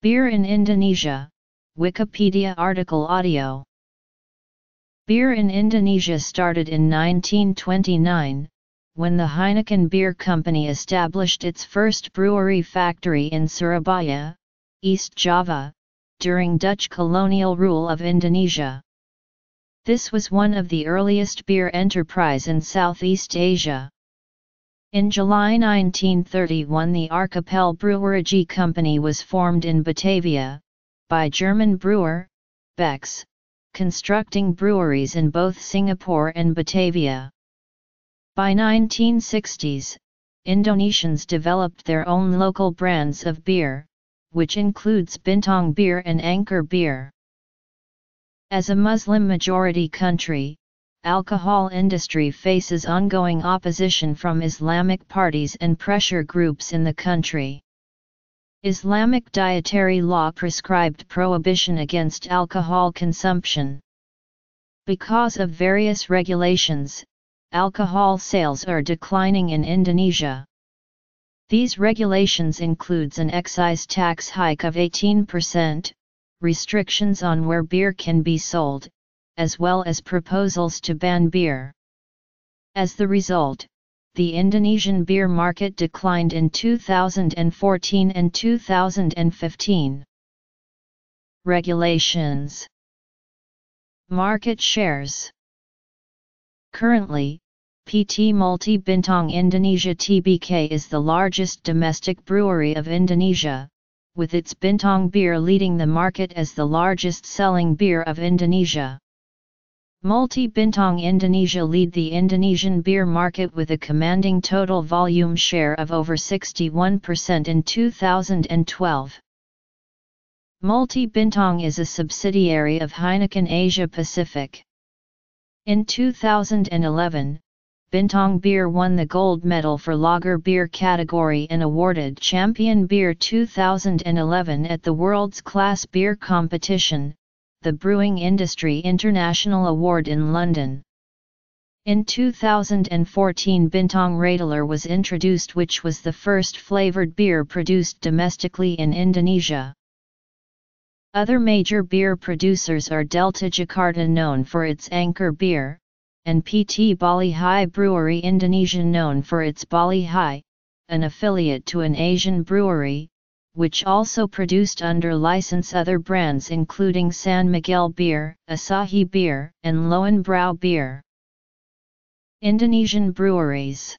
Beer in Indonesia, Wikipedia article audio. Beer in Indonesia started in 1929, when the Heineken Beer Company established its first brewery factory in Surabaya, East Java, during Dutch colonial rule of Indonesia. This was one of the earliest beer enterprise in Southeast Asia. In July 1931 the Archipel Brouwerij Company was formed in Batavia, by German brewer, Beckx, constructing breweries in both Singapore and Batavia. By 1960s, Indonesians developed their own local brands of beer, which includes Bintang beer and Anker beer. As a Muslim-majority country, alcohol industry faces ongoing opposition from Islamic parties and pressure groups in the country. Islamic dietary law prescribed prohibition against alcohol consumption. Because of various regulations, alcohol sales are declining in Indonesia. These regulations includes an excise tax hike of 18%, restrictions on where beer can be sold, as well as proposals to ban beer. As the result, the Indonesian beer market declined in 2014 and 2015. Regulations Market shares Currently, PT Multi Bintang Indonesia TBK is the largest domestic brewery of Indonesia, with its Bintang beer leading the market as the largest selling beer of Indonesia. Multi-Bintang Indonesia lead the Indonesian beer market with a commanding total volume share of over 61% in 2012. Multi-Bintang is a subsidiary of Heineken Asia Pacific. In 2011, Bintang Beer won the gold medal for lager beer category and awarded Champion Beer 2011 at the World's Class Beer Competition, the Brewing Industry International Award in London. In 2014 Bintang Radler was introduced which was the first flavored beer produced domestically in Indonesia. Other major beer producers are Delta Jakarta known for its Anker beer, and PT Bali Hai Brewery Indonesia known for its Bali Hai, an affiliate to an Asian brewery, which also produced under license other brands including San Miguel Beer, Asahi Beer, and Lowenbrau Beer. Indonesian breweries